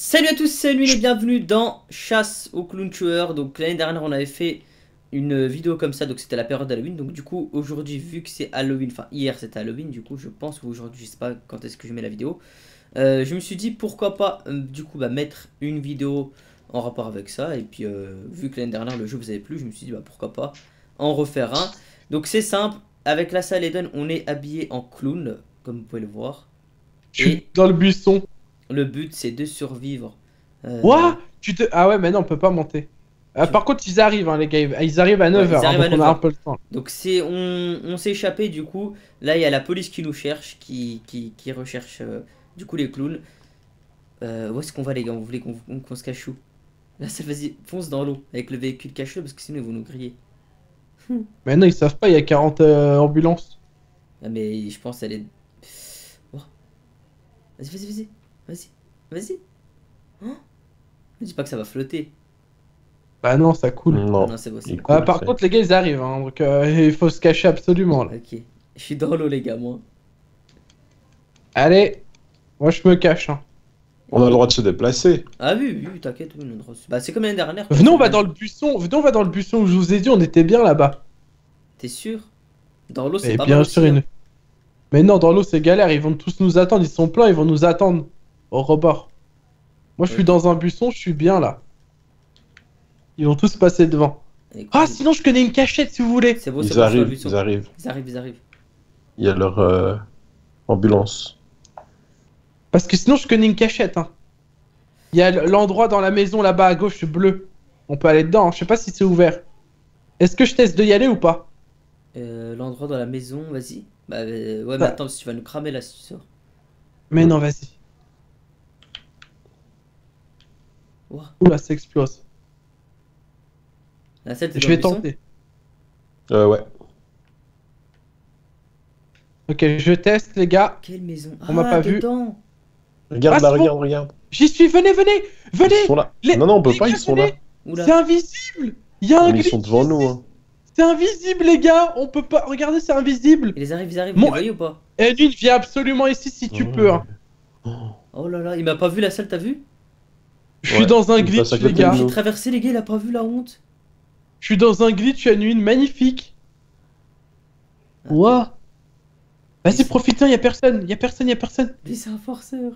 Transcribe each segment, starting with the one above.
Salut à tous, c'est lui et bienvenue dans Chasse au clown tueur. Donc l'année dernière on avait fait une vidéo comme ça, donc c'était la période d'Halloween. Donc du coup aujourd'hui vu que c'est Halloween, enfin hier c'était Halloween, du coup je pense aujourd'hui je sais pas quand est-ce que je mets la vidéo. Euh, je me suis dit pourquoi pas euh, du coup bah, mettre une vidéo en rapport avec ça. Et puis euh, vu que l'année dernière le jeu vous avait plu, je me suis dit bah pourquoi pas en refaire un. Donc c'est simple, avec la salle Eden on est habillé en clown, comme vous pouvez le voir. Je suis dans le buisson. Le but c'est de survivre. Euh, Quoi? Tu te... Ah ouais, mais non, on peut pas monter. Ah, par contre, ils arrivent, hein, les gars. Ils arrivent à 9h, ils arrivent à donc on 9 a heures. un peu le temps. Donc c'est on, on s'est échappé du coup. Là il y a la police qui nous cherche, qui, qui, qui recherche euh, du coup les clowns. Euh, où est-ce qu'on va les gars? Vous voulez qu'on se cache où? Là ça vas-y, fonce dans l'eau avec le véhicule caché parce que sinon ils vont nous griller. Mais non, ils savent pas, il y a 40 euh, ambulances. Ah mais je pense elle est... Oh. Vas-y vas-y vas-y, vas-y, vas-y. Me dis pas que ça va flotter. Bah non, ça coule. Ah Non. c'est Ah, par c'est- contre, les gars, ils arrivent, hein, donc euh, il faut se cacher absolument. Là. Ok. Je suis dans l'eau les gars moi. Allez, moi je me cache. Hein. On a le droit de se déplacer. Ah oui, oui, oui, t'inquiète, on a le droit de- Bah c'est comme l'année dernière. Venons, on va dans le buisson. Venons, on va dans le buisson où je vous ai dit, on était bien là-bas. T'es sûr? Dans l'eau c'est pas bien mal sûr, aussi, hein. Mais non, dans l'eau, c'est galère. Ils vont tous nous attendre. Ils sont pleins, ils vont nous attendre au rebord. Moi, je suis dans un buisson, je suis bien là. Ils vont tous passer devant. Ah, sinon, je connais une cachette si vous voulez. C'est beau, c'est arrivent, ils arrivent. Ils arrivent, ils arrivent. Il y a leur euh, ambulance. Parce que sinon, je connais une cachette. Hein. Il y a l'endroit dans la maison là-bas à gauche bleu. On peut aller dedans. hein. Je sais pas si c'est ouvert. Est-ce que je teste de y aller ou pas? Euh, L'endroit dans la maison, vas-y. Bah euh, ouais, mais Bah. attends, si tu vas nous cramer là si tu sors. Mais non, vas-y. Ouah. Oula, ça explose. La salle, t'es Je dans le vais tenter. Euh, ouais. Ok, je teste, les gars. Quelle maison On m'a Ah, pas vu. dedans. Regarde là, bon. regarde, regarde. J'y suis, venez, venez Ils Venez sont là. Les- Non, non, on peut les pas, gars, ils sont là. venez. C'est invisible Il y a un Mais ils sont devant nous. Hein. C'est invisible, les gars On peut pas... Regardez, c'est invisible Ils arrivent, ils arrivent, Mon- vous les voyez ou pas? Edwin, viens absolument ici si tu peux. hein. Oh là là, il m'a pas vu la salle, t'as vu? Je suis Ouais, dans un il glitch, les gars. J'ai traversé les gars, il a pas vu la honte. Je suis dans un glitch Edwin, magnifique. Ah, Ouah Vas-y, Ils- profite-en, y a personne, y a personne, y a personne. Lui c'est un forceur.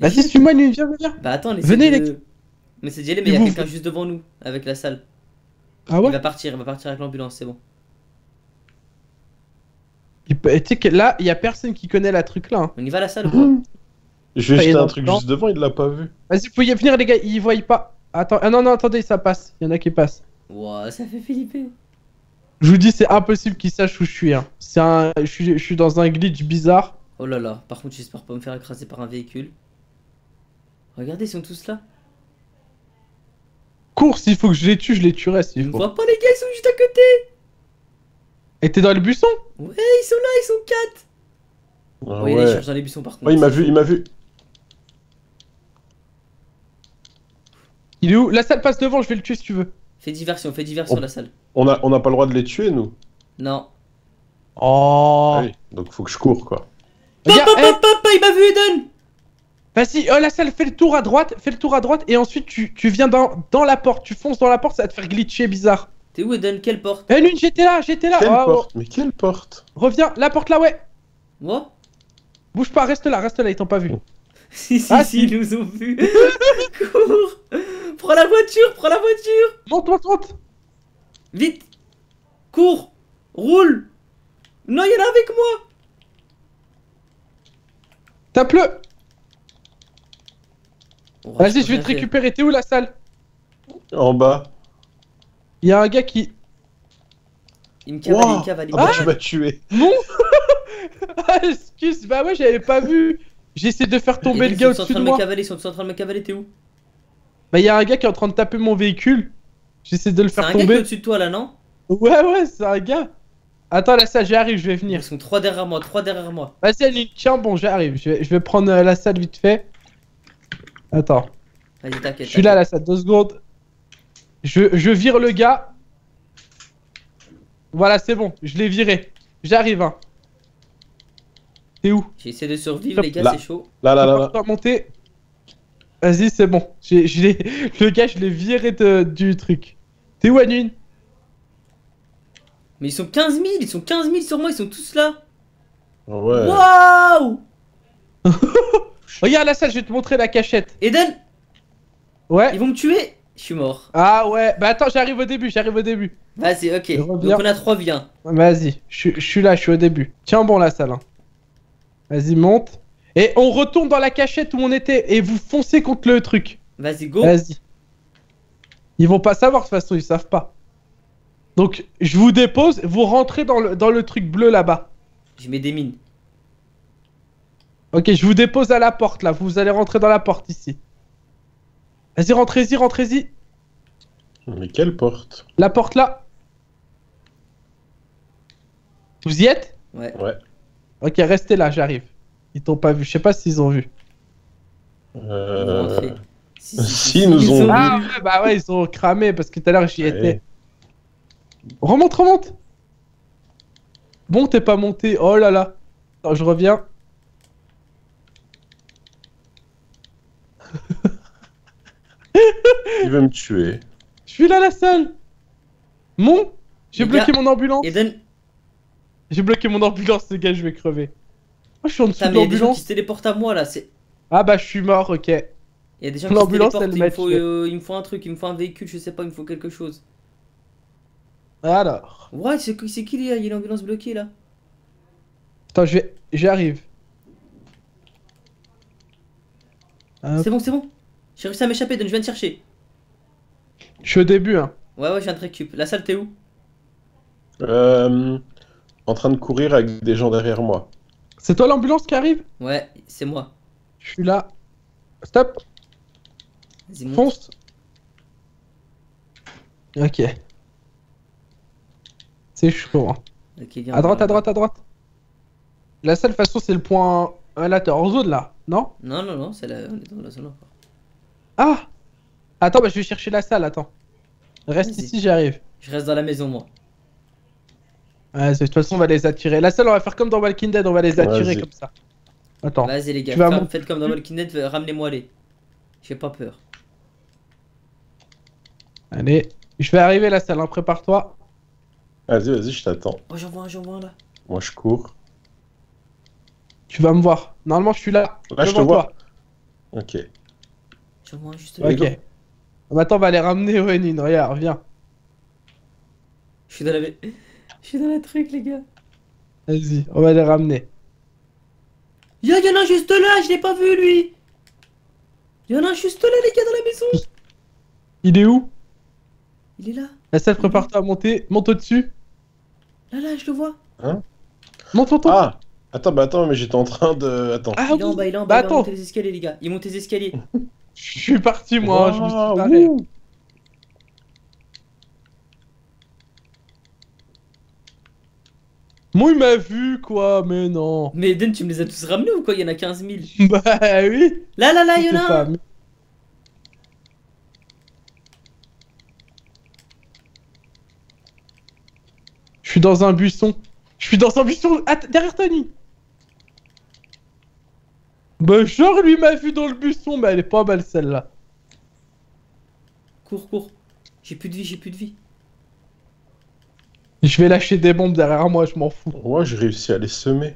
Vas-y, suis-moi, Edwin, viens, viens. Bah attends, Venez, de... les- Mais c'est d'y aller, mais il y a quelqu'un juste devant nous, avec la salle. Ah Il ouais va partir, il va partir avec l'ambulance, c'est bon. Il Tu sais que là, y a personne qui connaît la truc là. hein. On y va à la salle ou quoi Je vais il est jeter dans un truc juste devant, il l'a pas vu. Vas-y, vous pouvez venir, les gars, ils voient pas. Attends, ah non, non, attendez, ça passe. Y en a qui passent. Ouah, ça fait flipper. Je vous dis, c'est impossible qu'ils sachent où je suis. Hein. C'est un... je, suis... je suis dans un glitch bizarre. Oh là là, par contre j'espère pas me faire écraser par un véhicule. Regardez, ils sont tous là. Cours, s'il faut que je les tue, je les tuerai s'il faut. voient pas les gars, ils sont juste à côté. Et t'es dans le buisson? Ouais, ils sont là, ils sont quatre. Ah ouais, il les ouais. cherche dans les buissons par contre. Oh, il m'a vu, il m'a vu. Il est où? La salle passe devant, je vais le tuer si tu veux. Fais diversion, fais diversion Oh. la salle. On a, on a pas le droit de les tuer, nous? Non. Oh Ah oui, donc faut que je cours, quoi. Regarde, Pop, eh, pop, pop, pop, il m'a vu Eden Vas-y, oh, la salle, fais le tour à droite, fais le tour à droite, et ensuite tu, tu viens dans, dans la porte, tu fonces dans la porte, ça va te faire glitcher bizarre. T'es où Eden? Quelle porte? Eh, Lune, j'étais là, j'étais là. Quelle Oh, oh, porte? Mais quelle porte? Reviens, la porte là, ouais. Moi? Bouge pas, reste là, reste là, ils t'ont pas vu. Si, si, Ah, si, si. ils nous ont vu. Cours Prends la voiture, prends la voiture Monte, monte, monte. Vite Cours Roule Non, il y en a avec moi Tape-le. Oh, Vas-y, je vais te récupérer. T'es où la salle? En bas. Il y a un gars qui. Il me cavale, il Wow. me cavale, Ah me bah, tu m'as tué. Non Ah, excuse, bah ouais, j'avais pas vu. J'essaie de faire tomber le gars, gars ils sont en au-dessus train de moi. cavaler, ils sont en train de me cavaler, t'es où? Bah, il y a un gars qui est en train de taper mon véhicule. J'essaie de le C'est faire un gars qui est tomber. au-dessus de toi là, non? Ouais, ouais, c'est un gars. Attends, là, ça, j'arrive, je vais venir. Ils sont trois derrière moi, trois derrière moi. Vas-y, Annie, tiens, bon, j'arrive. Je vais, je vais prendre euh, la salle vite fait. Attends, Vas-y, t'inquiète. je suis là, la salle, deux secondes. Je, je vire le gars. Voilà, c'est bon, je l'ai viré. J'arrive, hein. T'es où J'essaie de survivre, les gars, Là. c'est chaud. Là, là, là, là. Monter. Vas-y, c'est bon. J'ai, je l'ai- le gars, je l'ai viré de- du truc. T'es où, Anune? Mais ils sont 15 000, ils sont 15 000 sur moi, ils sont tous là. Ouais. Waouh Regarde la salle, je vais te montrer la cachette. Eden, Ouais. ils vont me tuer? Je suis mort. Ah ouais. Bah attends, j'arrive au début, j'arrive au début. Vas-y, ok. Je Donc on a 3 vies. hein. Vas-y, je, suis- je suis là, je suis au début. Tiens bon la salle. hein. Vas-y, monte. Et on retourne dans la cachette où on était et vous foncez contre le truc. Vas-y, go. Vas-y. Ils vont pas savoir de toute façon, ils savent pas. Donc, je vous dépose, vous rentrez dans le, dans le truc bleu là-bas. Je mets des mines. Ok, je vous dépose à la porte là, vous allez rentrer dans la porte ici. Vas-y, rentrez-y, rentrez-y. Mais quelle porte? La porte là. Vous y êtes? Ouais. Ouais. Ok, restez là, j'arrive. Ils t'ont pas vu, je sais pas s'ils ont vu. Euh... Si, si, ils nous ont vu. Ah ouais, bah ouais, ils ont cramé parce que tout à l'heure j'y étais. Remonte, remonte Bon, t'es pas monté, oh là là. Attends, je reviens. Il veut me tuer. Je suis là, la salle Mon J'ai bloqué mon ambulance Eden, J'ai bloqué mon ambulance, les gars, je vais crever. Moi, je suis en dessous de mais il y a des gens qui l'ambulance. se téléportent à moi là. c'est- Ah bah, je suis mort, ok. Il y a des gens qui se L'ambulance, téléportent. elle Il me, faut, euh, il me faut un truc, il me faut un véhicule, je sais pas, il me faut quelque chose. Alors. Ouais, c'est c'est qui là Il y a une ambulance bloquée là. Attends, je vais... J'arrive. C'est bon, c'est bon. J'ai réussi à m'échapper, Eden, je viens de chercher. Je suis au début, hein. Ouais, ouais, je viens de récup. La salle, t'es où? Euh... En train de courir avec des gens derrière moi. C'est toi l'ambulance qui arrive? Ouais, c'est moi. Je suis là. Stop, fonce. Ok. C'est chaud. hein. Ok, viens, À droite, à droite, à droite. La seule façon, c'est le point. Ah, là, t'es en zone là, non? Non, non, non, c'est la... on est dans la zone encore. Ah Attends, bah, je vais chercher la salle, attends. Reste Vas-y. ici, j'arrive. Je reste dans la maison, moi. Ouais, de toute façon, on va les attirer. La salle, on va faire comme dans Walking Dead, on va les attirer comme ça. Attends. Vas-y, les gars, faites- comme dans Walking Dead, ramenez-moi les. J'ai pas peur. Allez. Je vais arriver la salle, hein, prépare-toi. Vas-y, vas-y, je t'attends. Oh, j'en vois un, j'en vois un là. Moi, je cours. Tu vas me voir. Normalement, je suis là. Là, je te vois. toi. Ok. J'en vois un juste là. Ok. Ah, bah, attends, on va les ramener au Enin. Regarde, viens. Je suis dans la. Je suis dans la truc, les gars. Vas-y, on va les ramener. Y'a y en a un juste là, je l'ai pas vu lui. Y'en a un juste là, les gars, dans la maison. Il est où? Il est là. La salle, prépare-toi à monter. Monte au-dessus. Là, là, je le vois. Monte, monte, monte. Ah Attends, bah attends, mais j'étais en train de... Attends. Ah il est en oui. bas, il est en Bah bas. il va attends, monter les escaliers, les gars. Il monte les escaliers. je suis parti moi, je me suis barré. ouh. Moi il m'a vu quoi, mais non. Mais Eden, tu me les as tous ramenés ou quoi? Il y en a 15 000. bah oui. Là, là, là, il y en C'est a un. Je suis dans un buisson. Je suis dans un buisson. Derrière Tony. Bah genre lui m'a vu dans le buisson, mais elle est pas mal celle-là. Cours, cours. J'ai plus de vie, j'ai plus de vie. Je vais lâcher des bombes derrière moi, je m'en fous. Moi, j'ai réussi à les semer.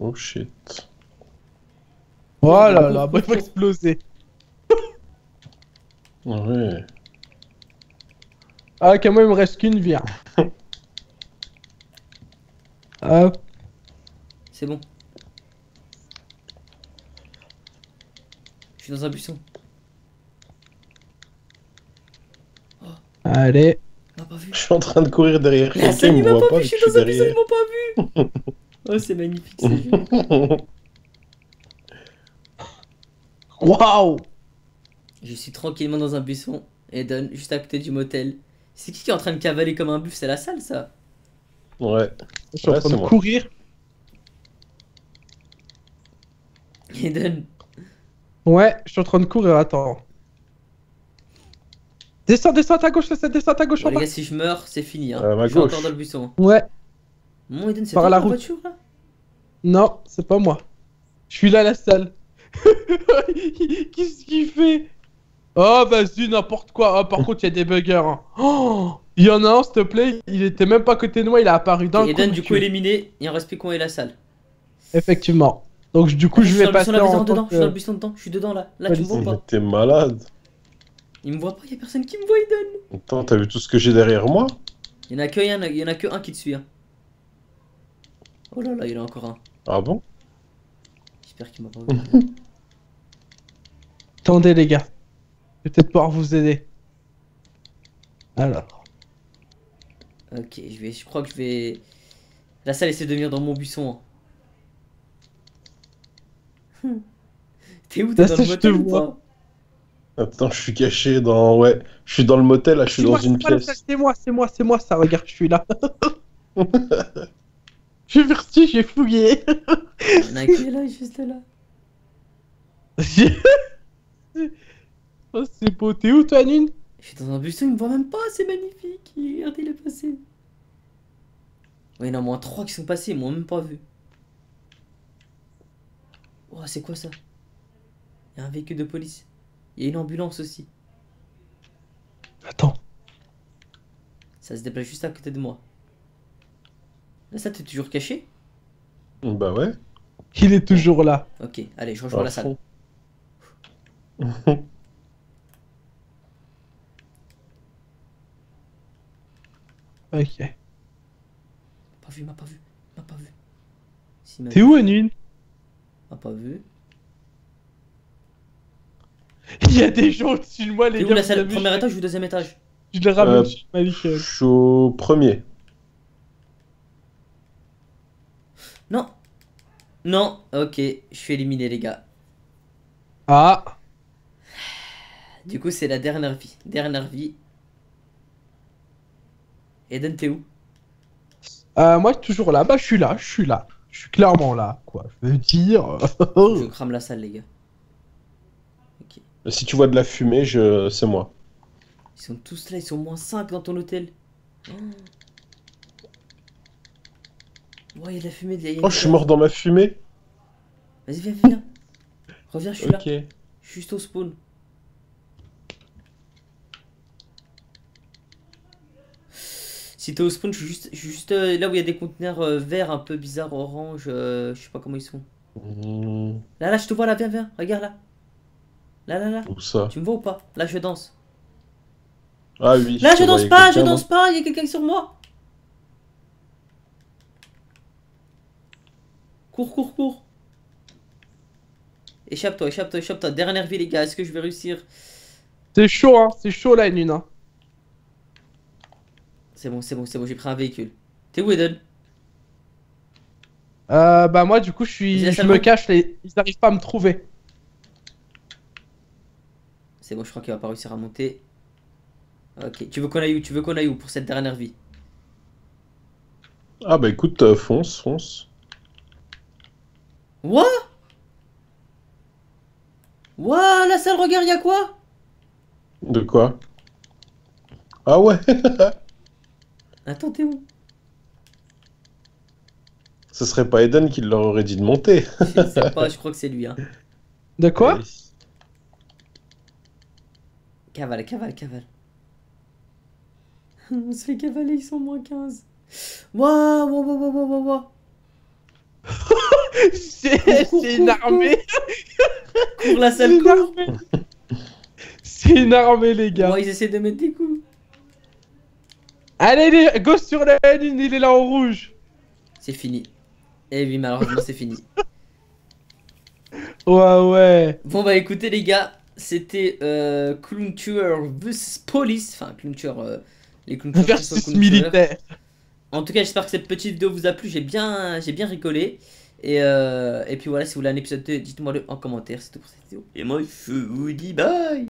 Oh shit. Oh là là, bah il va exploser. Ouais. Ah ok, moi il me reste qu'une vie. hein. Hop. C'est bon. Je suis dans un buisson. Allez. Pas vu. Je suis en train de courir derrière quelqu'un, il m'a pas pas, vu, je suis dans un buisson, ils m'ont pas vu. Oh, c'est magnifique. Waouh. Je suis tranquillement dans un buisson, Eden, juste à côté du motel. C'est qui qui est en train de cavaler comme un buff? C'est la salle, ça Ouais. Je suis en train de moi. courir. Eden, Ouais, je suis en train de courir, attends. Descends, descends à ta gauche, descends à ta gauche bon, en les bas. gars, si je meurs, c'est fini. Hein. Euh, ma je suis gauche. encore dans le buisson. Ouais, Mon Eden, c'est Par toi la route. voiture là non, c'est pas moi. Je suis là à la salle. Qu'est-ce qu'il fait? Oh, vas-y, n'importe quoi. Oh, par contre, il y a des buggers. hein. Oh, il y en a un, s'il te plaît, il était même pas à côté de moi, il a apparu dans le Eden, coin du du coup, éliminé. Il en reste plus qu'on est la salle. Effectivement. Donc, du coup, je suis vais dans le passer en Je suis dans le buisson dedans. Je suis dedans là. Là, tu me vois pas t'es malade. Il me voit pas, y a personne qui me voit, Eden. Attends, t'as vu tout ce que j'ai derrière moi? Il y en a que un, il y en a que un qui te suit. hein. Oh là là, il y en a encore un. Ah bon? J'espère qu'il m'a pas vu. Attendez, les gars. Je vais peut-être pouvoir vous aider. Alors. ok, je vais, je crois que je vais. La salle essaie de venir dans mon buisson. hein. T'es où T'es dans le je te motel ou vois. pas? Attends, je suis caché dans... Ouais, je suis dans le motel, là, je suis dans moi, une pièce. C'est moi, c'est moi, c'est moi, ça. Regarde, je suis là. Je suis parti, j'ai fouillé. Il y en a qui est là, juste là? oh, c'est beau. T'es où, toi, Nune? Je suis dans un buisson, il me voit même pas, c'est magnifique. Regardez, il est passé. Ouais, il y en a au moins 3 qui sont passés, ils m'ont même pas vu. Oh, c'est quoi ça? Il y a un véhicule de police. Il y a une ambulance aussi. Attends. Ça se déplace juste à côté de moi. Là, ça, t'es toujours caché? Bah ouais. Il est toujours là. Ok, allez, je rejoins la salle. Ok. Pas vu, il m'a pas vu. il M'a pas vu. T'es où, Nune il m'a pas vu. Il y a des gens au-dessus de moi, les T'es gars. où la salle Premier étage ou deuxième étage Je le ramène Euh, ma lichelle. Je suis au premier. Non Non Ok, je suis éliminé, les gars. Ah. Du coup, c'est la dernière vie. Dernière vie. Eden, t'es où? Euh, moi, toujours là. Bah, je suis là, je suis là. Je suis clairement là, quoi. Je veux dire. Je crame la salle, les gars. Ok. Si tu vois de la fumée, je... c'est moi. Ils sont tous là, ils sont moins 5 dans ton hôtel. Oh. Il y a de la fumée. il y a- il y a Oh, je suis mort dans ma fumée Vas-y, viens, viens. Reviens, je suis là. Je suis juste au spawn. Si t'es au spawn, je suis juste, je suis juste euh, là où il y a des conteneurs euh, verts un peu bizarres, orange, euh, je sais pas comment ils sont. Hmm, Là, là, je te vois là, viens, viens, regarde là. Là, là, là. où ça Tu me vois ou pas? Là, je danse. Ah oui. Là, je danse pas, je danse pas, il y a quelqu'un sur moi. Cours, cours, cours. Échappe-toi, échappe-toi, échappe-toi. Dernière vie, les gars, est-ce que je vais réussir? C'est chaud, hein. C'est chaud, la Nune, hein. C'est bon, c'est bon, c'est bon, j'ai pris un véhicule. T'es où, Eden? Euh, bah, moi, du coup, je suis. Je me cache, les... ils arrivent pas à me trouver. C'est bon, je crois qu'il va pas réussir à monter. Ok, tu veux qu'on aille où Tu veux qu'on aille où pour cette dernière vie Ah bah écoute, euh, fonce, fonce. What? What? La salle, regarde, y'a quoi? De quoi? Ah ouais Attends, t'es où? Ce serait pas Eden qui leur aurait dit de monter. Je sais pas, je crois que c'est lui. Hein. De quoi? Cavale, cavale, cavale. On se fait cavaler, ils sont moins 15. Waouh, waouh, waouh, waouh, waouh, waouh. C'est une armée. Cours la salle, cours. C'est une armée, les gars. Ouais, ils essaient de mettre des coups. Allez, les... go sur la Nune, il est là en rouge. C'est fini. Eh oui, malheureusement, c'est fini. Ouais, ouais. Bon, bah écoutez, les gars, c'était euh, Clown Tueur vs Police. Enfin, Clown Tueur, euh, les Clown Tueurs Versus Clown militaire. En tout cas, j'espère que cette petite vidéo vous a plu. J'ai bien, j'ai bien rigolé. Et, euh, et puis voilà, si vous voulez un épisode 2, dites-moi le en commentaire. C'est tout pour cette vidéo. Et moi, je vous dis bye